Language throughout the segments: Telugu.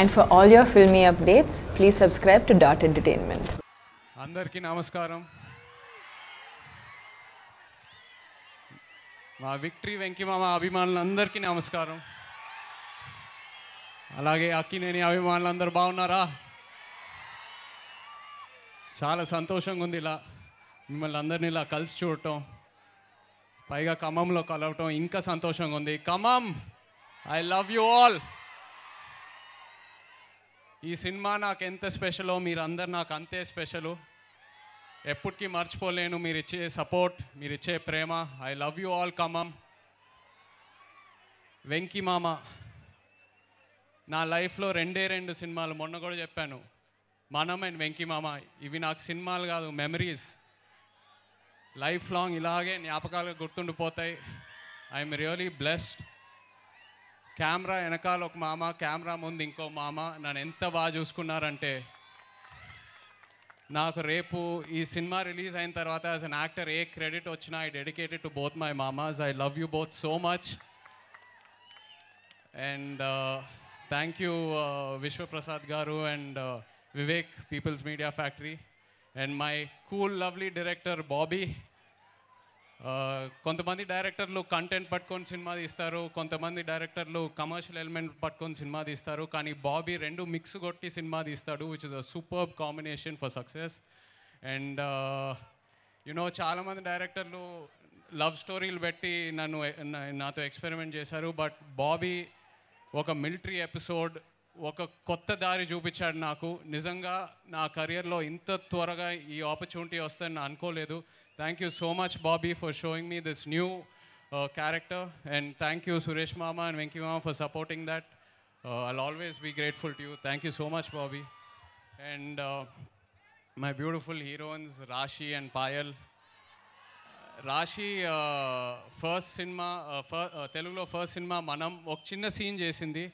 And for all your filmy updates please subscribe to dot entertainment అందరికీ నమస్కారం. మా విక్టరీ వెంకిమామ అభిమానులందరికీ నమస్కారం. అలాగే అక్కినేని అభిమానులందరూ బాగున్నారా? చాలా సంతోషంగా ఉంది ఇలా మిమ్మల్ని అందరినీ ఇలా కలిసి చూడటం పైగా ఖమ్మంలో కలవటం ఇంకా సంతోషంగా ఉంది. Khammam I love you all ఈ సినిమా నాకు ఎంత స్పెషలో మీరందరు నాకు అంతే స్పెషలు. ఎప్పటికీ మర్చిపోలేను మీరు ఇచ్చే సపోర్ట్ మీరు ఇచ్చే ప్రేమ. I love you all Khammam Venky మామ నా లైఫ్లో రెండే రెండు సినిమాలు మొన్న కూడా చెప్పాను. మనం అండ్ వెంకీ మామ. ఇవి నాకు సినిమాలు కాదు మెమరీస్ లైఫ్ లాంగ్ ఇలాగే జ్ఞాపకాలు గుర్తుండిపోతాయి. ఐఎమ్ రియలీ బ్లెస్డ్ కెమెరా వెనకాల ఒక మామ కెమెరా ముందు ఇంకో మామ. నన్ను ఎంత బాగా చూసుకున్నారంటే నాకు రేపు ఈ సినిమా రిలీజ్ అయిన తర్వాత యాజ్ అన్ యాక్టర్ ఏ క్రెడిట్ వచ్చినా I dedicated to both my mamas I love you both so much and thank you Vishwaprasad గారు and Vivek People's media factory and my cool lovely director Bobby కొంతమంది డైరెక్టర్లు కంటెంట్ పట్టుకొని సినిమా తీస్తారు కొంతమంది డైరెక్టర్లు కమర్షియల్ ఎలిమెంట్ పట్టుకొని సినిమా తీస్తారు కానీ బాబీ రెండు మిక్స్ కొట్టి సినిమా తీస్తాడు which is a super combination for success and you know చాలామంది డైరెక్టర్లు లవ్ స్టోరీలు పెట్టి నన్ను నాతో ఎక్స్పెరిమెంట్ చేశారు బట్ బాబీ ఒక మిలిటరీ ఎపిసోడ్ ఒక కొత్త దారి చూపించాడు నాకు. నిజంగా నా కెరియర్లో ఇంత త్వరగా ఈ ఆపర్చునిటీ వస్తుందని నేను అనుకోలేదు. Thank you so much Bobby for showing me this new character and thank you Suresh మామ అండ్ వెంకీ మామ for supporting that I'll always be grateful to you thank you so much Bobby and my beautiful heroines Raashi and Payal Raashi first cinema తెలుగులో ఫస్ట్ సినిమా మనం ఒక చిన్న సీన్ చేసింది.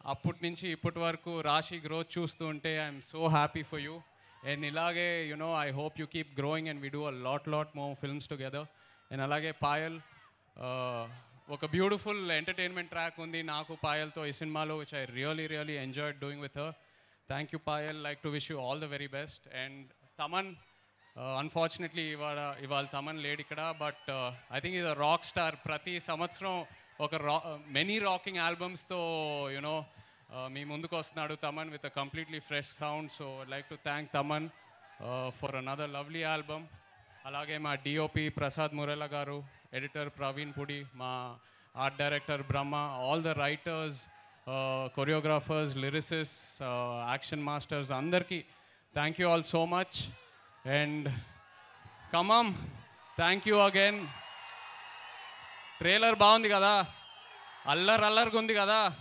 అప్పటి నుంచి ఇప్పటి వరకు రాశి గ్రోత్ చూస్తూ ఉంటే I'm so happy for you and ఇలాగే you know I hope you keep growing and we do a lot lot more films together and అలాగే పాయల్ ఒక బ్యూటిఫుల్ ఎంటర్టైన్మెంట్ ట్రాక్ ఉంది నాకు పాయల్తో ఈ సినిమాలో which I really really enjoyed doing with her thank you Payal. Like to wish you all the very best and Thaman unfortunately ఇవాళ ఇవాళ తమన్ లేడు ఇక్కడ బట్ ఐ థింక్ ఇది రాక్ స్టార్ ప్రతి సంవత్సరం ఒక రా మెనీ రాకింగ్ ఆల్బమ్స్తో యునో మీ ముందుకు వస్తున్నాడు Thaman with a completely fresh sound so like to thank Thaman for another lovely album అలాగే మా డిఓపి ప్రసాద్ మురళ గారు ఎడిటర్ ప్రవీణ్ పుడి మా art director Brahma all the writers choreographers lyricists action masters అందరికీ thank you all so much and కమమ్ thank you again trailer బాగుంది కదా. అల్లరి అల్లరిగా ఉంది కదా.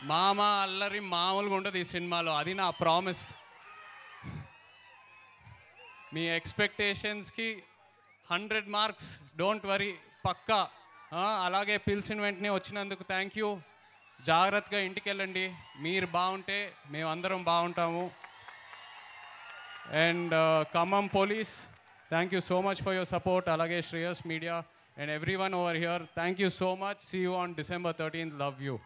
మామ అల్లరి మామూలుగా ఉంటుంది ఈ సినిమాలో. అది నా ప్రామిస్. మీ ఎక్స్పెక్టేషన్స్కి హండ్రెడ్ మార్క్స్. డోంట్ వరీ పక్కా. అలాగే పిలిచిన వెంటనే వచ్చినందుకు థ్యాంక్ యూ. జాగ్రత్తగా ఇంటికి వెళ్ళండి మీరు బాగుంటే మేమందరం బాగుంటాము. And Khammam police thank you so much for your support. అలాగే Shreyas media. and everyone over here. Thank you so much. See you on December 13th. Love you.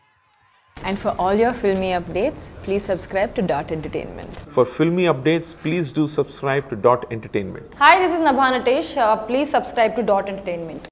And for all your filmy updates, please subscribe to Dot Entertainment. For filmy updates, please do subscribe to Dot Entertainment. Hi, this is Nabhanatesh. Uh, please subscribe to Dot Entertainment.